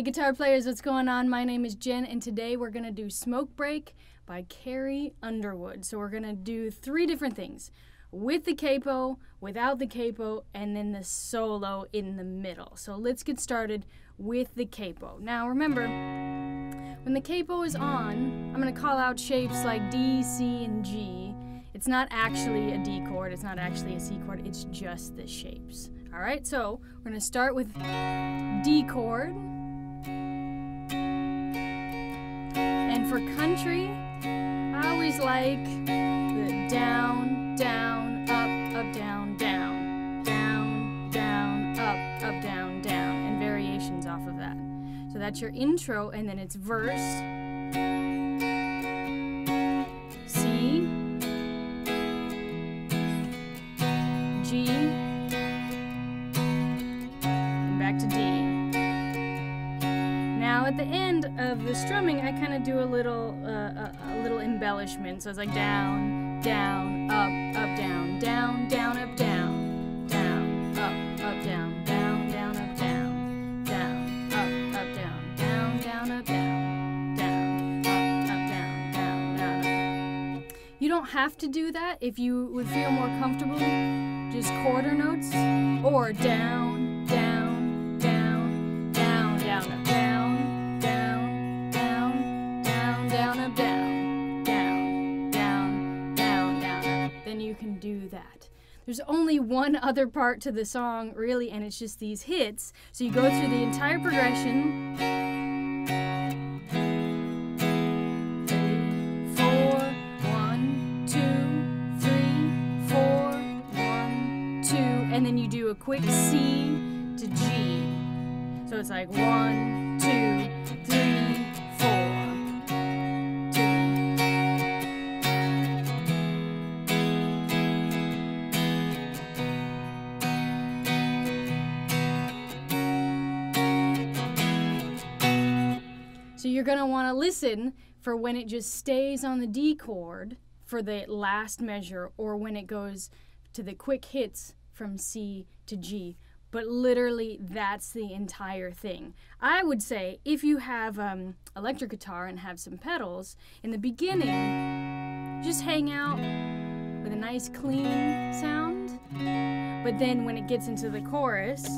Hey, guitar players, what's going on? My name is Jen, and today we're going to do Smoke Break by Carrie Underwood. So, we're going to do three different things with the capo, without the capo, and then the solo in the middle. So, let's get started with the capo. Now, remember, when the capo is on, I'm going to call out shapes like D, C, and G. It's not actually a D chord, it's not actually a C chord, it's just the shapes. All right, so we're going to start with D chord. And for country, I always like the down, down, up, up, down, down, down, down, up, up, down, down, and variations off of that. So that's your intro, and then it's verse. At the end of the strumming, I kind of do a little, uh, a, a little embellishment. So it's like down, down, up, up, down, down, down, up, down, down, up, up, down, down, down, up, down, down, up, up, down, down, down, up, down, down, up, up, down, down, down, up. You don't have to do that if you would feel more comfortable. Just quarter notes or down, down, down, down, down, down, down, down, down. Then you can do that. There's only one other part to the song, really, and it's just these hits. So you go through the entire progression. Four, one, two, three, four, one, two, and then you do a quick C to G. So it's like one, two, three, So you're going to want to listen for when it just stays on the D chord for the last measure or when it goes to the quick hits from C to G. But literally, that's the entire thing. I would say if you have um, electric guitar and have some pedals, in the beginning, just hang out with a nice clean sound. But then when it gets into the chorus,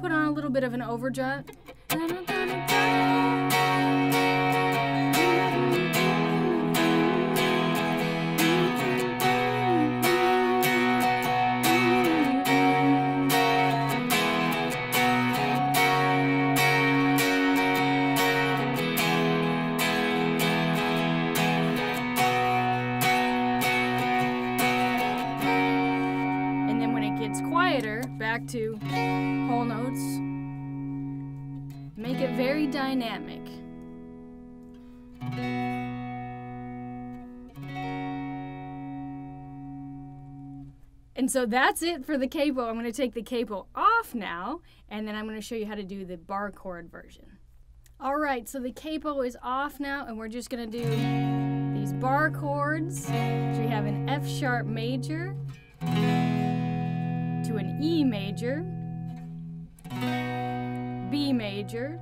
put on a little bit of an overdrive. Quieter, back to whole notes. Make it very dynamic. And so that's it for the capo. I'm going to take the capo off now, and then I'm going to show you how to do the bar chord version. All right, so the capo is off now, and we're just going to do these bar chords. So we have an F sharp major to an E major, B major,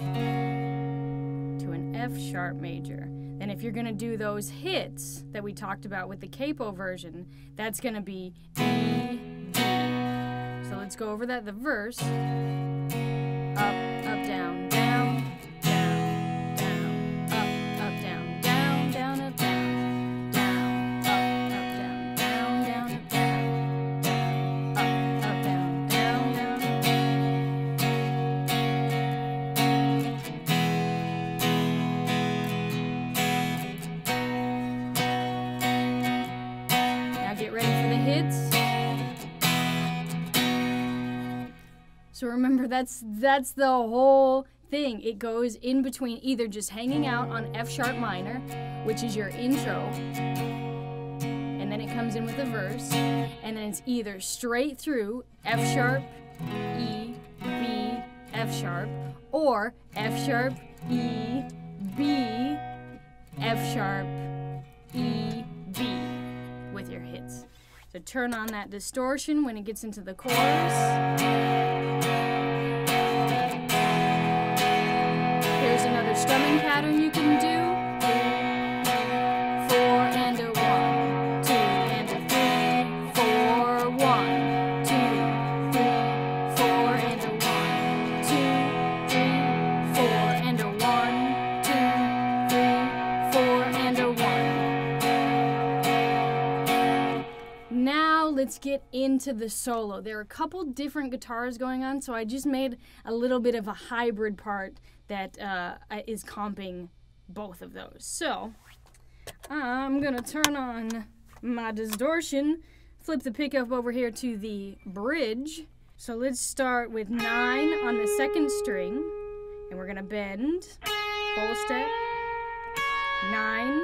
to an F sharp major. Then if you're gonna do those hits that we talked about with the capo version, that's gonna be E, D. So let's go over that, the verse. Hits. So remember that's that's the whole thing. It goes in between either just hanging out on F sharp minor, which is your intro, and then it comes in with a verse, and then it's either straight through F sharp, E, B, F sharp, or F sharp, E, B, F sharp, E, B with your hits to turn on that distortion when it gets into the chorus. Here's another strumming pattern you can do. Let's get into the solo. There are a couple different guitars going on, so I just made a little bit of a hybrid part that uh, is comping both of those. So I'm gonna turn on my distortion, flip the pickup over here to the bridge. So let's start with nine on the second string, and we're gonna bend, full step, nine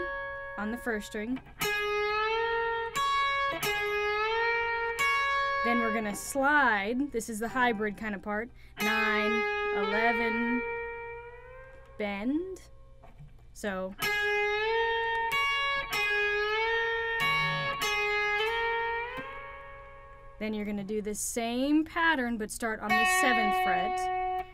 on the first string. Then we're gonna slide. This is the hybrid kind of part. Nine, 11, bend. So. Then you're gonna do the same pattern, but start on the seventh fret.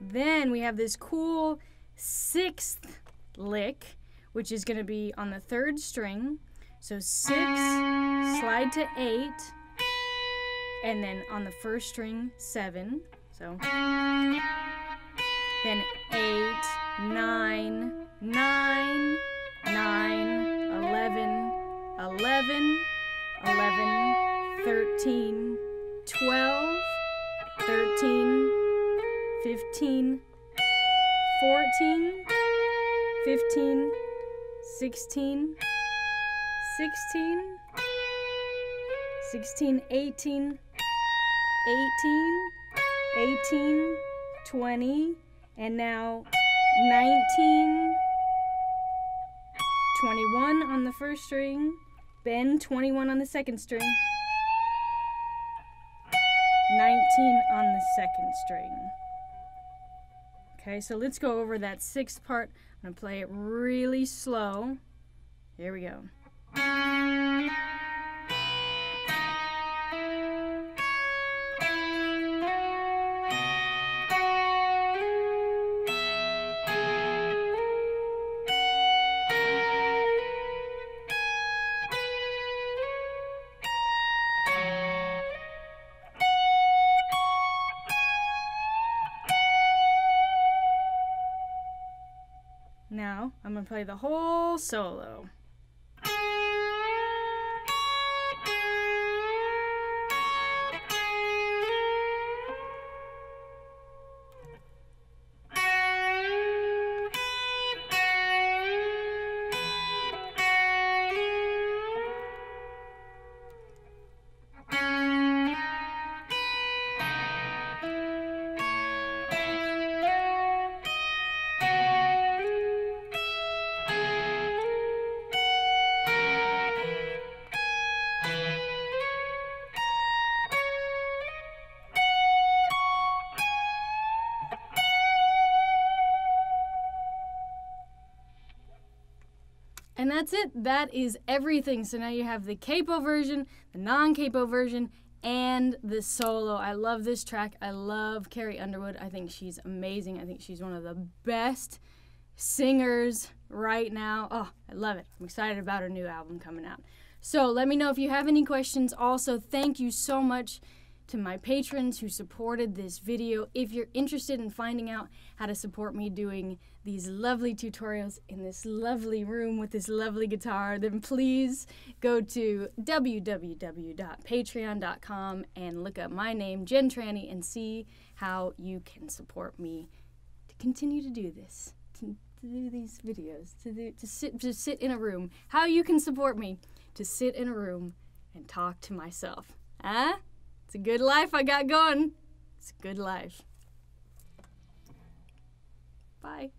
Then we have this cool sixth lick, which is going to be on the third string. So six, slide to eight, and then on the first string, seven. So then eight, nine, nine, nine, eleven, eleven, eleven, thirteen, twelve, thirteen, fifteen. 14, 15, 16, 16, 16, 18, 18, 18, 20, and now 19, 21 on the first string, bend 21 on the second string, 19 on the second string. Okay, so let's go over that sixth part. I'm going to play it really slow. Here we go. Now, I'm to play the whole solo. And that's it. That is everything. So now you have the capo version, the non capo version, and the solo. I love this track. I love Carrie Underwood. I think she's amazing. I think she's one of the best singers right now. Oh, I love it. I'm excited about her new album coming out. So let me know if you have any questions. Also, thank you so much to my patrons who supported this video. If you're interested in finding out how to support me doing these lovely tutorials in this lovely room with this lovely guitar, then please go to www.patreon.com and look up my name, Jen Trani, and see how you can support me to continue to do this, to, to do these videos, to, do, to, sit, to sit in a room. How you can support me to sit in a room and talk to myself. Huh? It's a good life I got going. It's a good life. Bye.